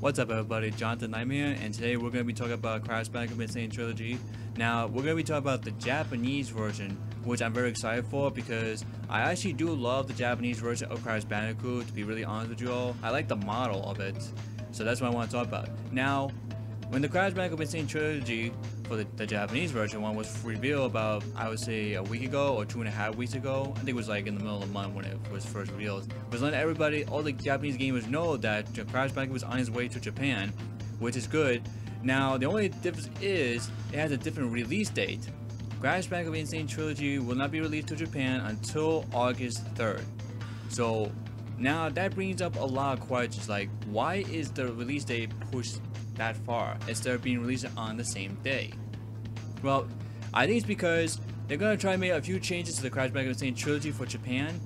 What's up everybody, Jonathan Nightmare, and today we're going to be talking about Crash Bandicoot N. Sane Trilogy. Now, we're going to be talking about the Japanese version, which I'm very excited for because I actually do love the Japanese version of Crash Bandicoot, to be really honest with you all. I like the model of it, so that's what I want to talk about. Now, when the Crash Bandicoot N. Sane Trilogy for the, the, Japanese version one was revealed about, I would say, a week ago or two and a half weeks ago. I think it was like in the middle of the month when it was first revealed. Was letting everybody, all the Japanese gamers know that Crash Bandicoot was on his way to Japan, which is good. Now, the only difference is it has a different release date. Crash Bandicoot N. Sane Trilogy will not be released to Japan until August 3rd. So now that brings up a lot of questions like why is the release date pushed that far instead of being released on the same day. Well, I think it's because they're gonna try and make a few changes to the Crash Bandicoot N. Sane trilogy for Japan.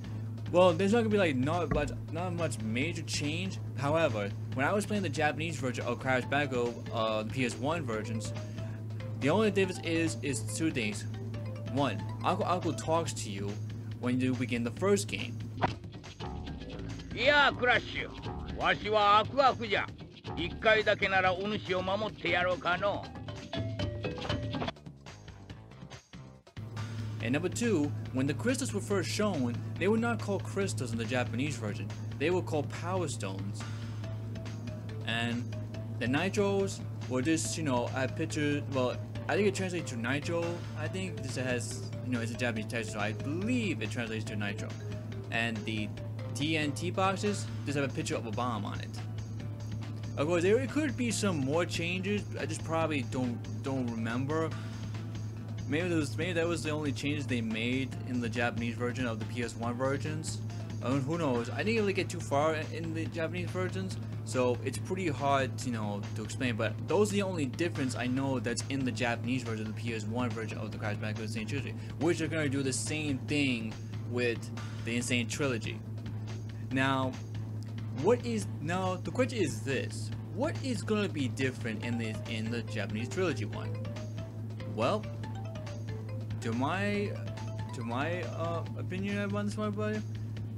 Well, there's not gonna be like not much, not much major change. However, when I was playing the Japanese version of Crash Bandicoot, uh, the PS1 versions, the only difference is is two things. One, Aku Aku talks to you when you begin the first game. Yeah, Crash. わしはアクアクじゃ。一回だけならお主を守ってやろうかの。And number two, when the crystals were first shown, they were not called crystals in the Japanese version. They were called power stones. And the nitros were just, you know, I pictured, well, I think it translates to nitro. I think this has, you know, it's a Japanese text, so I believe it translates to nitro. And the TNT boxes just have a picture of a bomb on it. Of course, there could be some more changes. I just probably don't don't remember. Maybe that was maybe that was the only changes they made in the Japanese version of the PS1 versions. I mean, who knows? I didn't really get too far in the Japanese versions, so it's pretty hard, you know, to explain. But those are the only difference I know that's in the Japanese version, the PS1 version of the Crash Bandicoot N. Sane Trilogy, which are gonna do the same thing with the N. Sane Trilogy. Now, what is now the question is this what is going to be different in the in the japanese trilogy one? Well to my to my uh, opinion about this one buddy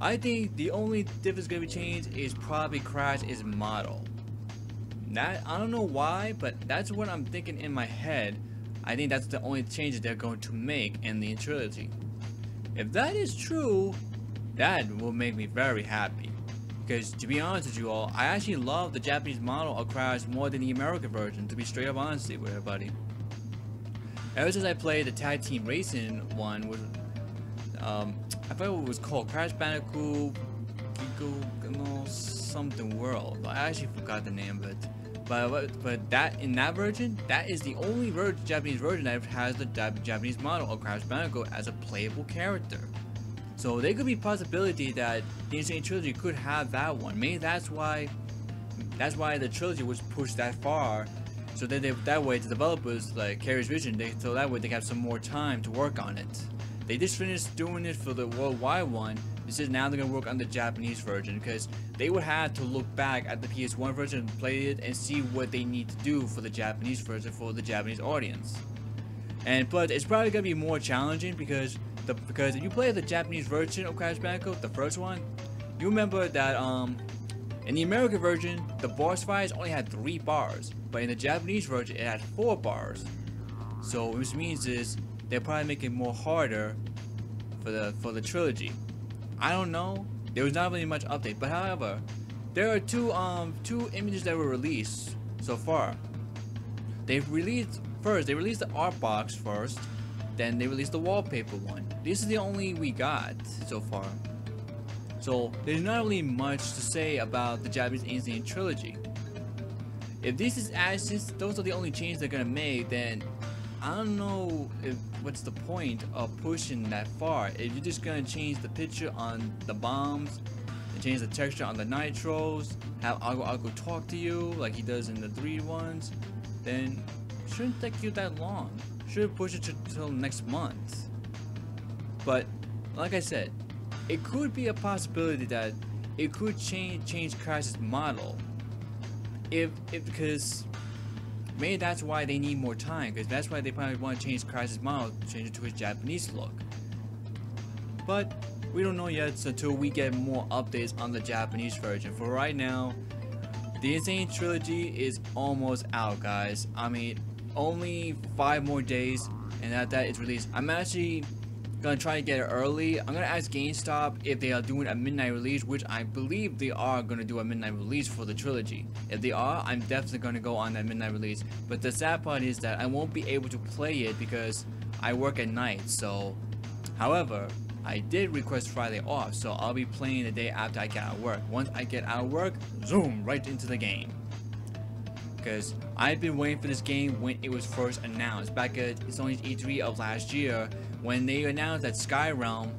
i think the only difference going to be changed is probably Crash's model. That i don't know why but that's what i'm thinking in my head. I think that's the only changes they're going to make in the trilogy. If that is true that will make me very happy because to be honest with you all, I actually love the Japanese model of Crash more than the American version, to be straight up honest with everybody. Ever since I played the tag team racing one with, um, I forgot what it was called, Crash Bandicoot, Geeko, something world. I actually forgot the name it. But, but that in that version, that is the only ver Japanese version that has the Japanese model of Crash Bandicoot as a playable character. So there could be possibility that the N. Sane Trilogy could have that one. Maybe that's why that's why the trilogy was pushed that far. So that they, that way the developers like Vicarious Vision, they so that way they have some more time to work on it. They just finished doing it for the worldwide one. This is now they're gonna work on the Japanese version because they would have to look back at the PS1 version, play it, and see what they need to do for the Japanese version for the Japanese audience. And but it's probably gonna be more challenging because the, because if you play the Japanese version of Crash Bandicoot, the first one, you remember that um, in the American version, the boss fights only had three bars, but in the Japanese version, it had four bars. So which means is they're probably making it more harder for the for the trilogy. I don't know. There was not really much update, but however, there are two um two images that were released so far. They've released first. They released the art box first, then they released the wallpaper one. This is the only we got so far. So there's not really much to say about the Japanese N. Sane trilogy. If this is as those are the only changes they're gonna make, then I don't know if what's the point of pushing that far. If you're just gonna change the picture on the bombs, and change the texture on the nitros, have Aku Aku talk to you like he does in the three ones, then shouldn't take you that long should push it until next month. But like I said, it could be a possibility that it could change change Crash's model. If if because maybe that's why they need more time because that's why they probably want to change Crash's model, change it to his Japanese look. But we don't know yet until we get more updates on the Japanese version. For right now, The N. Sane Trilogy is almost out, guys. I mean, only five more days, and at that it's released. I'm actually gonna try to get it early. I'm gonna ask GameStop if they are doing a midnight release, which I believe they are gonna do a midnight release for the trilogy. If they are, I'm definitely gonna go on that midnight release. But the sad part is that I won't be able to play it because I work at night. So, however, I did request Friday off, so I'll be playing the day after I get out of work. Once I get out of work, zoom right into the game. Because I've been waiting for this game when it was first announced back at Sony's E3 of last year when they announced that Skyrim,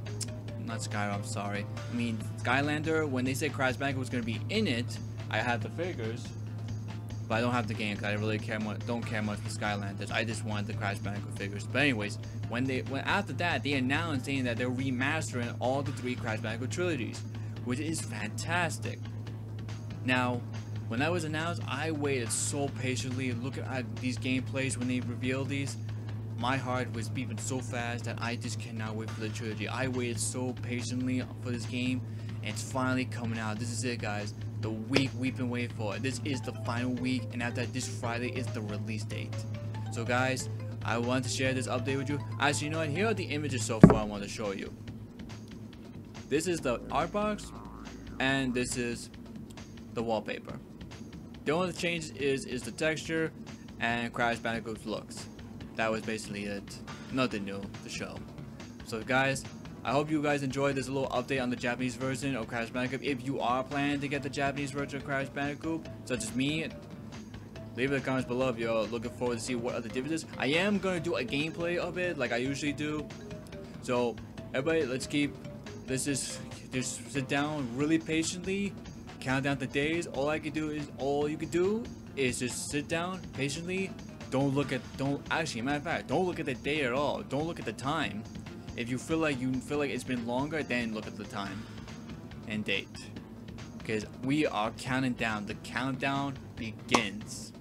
not Skyrim, sorry, I mean Skylander, when they said Crash Bandicoot was going to be in it, I had the figures, but I don't have the game because I really care much, don't care much for Skylanders. I just wanted the Crash Bandicoot figures. But anyways, when they, when after that, they announced saying that they're remastering all the three Crash Bandicoot trilogies, which is fantastic. Now, when that was announced, I waited so patiently looking at these gameplays when they revealed these my heart was beating so fast that I just cannot wait for the trilogy. I waited so patiently for this game, and it's finally coming out. This is it, guys. The week we've been waiting for. This is the final week, and after that, this Friday is the release date. So, guys, I want to share this update with you. Actually, you know what? Here are the images so far I want to show you. This is the art box, and this is the wallpaper. The only change is is the texture and Crash Bandicoot's looks that was basically it. Nothing new to show. So guys, I hope you guys enjoyed this little update on the Japanese version of Crash Bandicoot. If you are planning to get the Japanese version of Crash Bandicoot, such as me, leave it in the comments below if you're looking forward to see what other differences. I am going to do a gameplay of it like I usually do. So everybody, let's keep, let's just, just sit down really patiently, count down the days. All I can do is, all you can do is just sit down patiently. Don't look at don't actually matter of fact don't look at the day at all. Don't look at the time. If you feel like you feel like it's been longer then look at the time and date. Because we are counting down. The countdown begins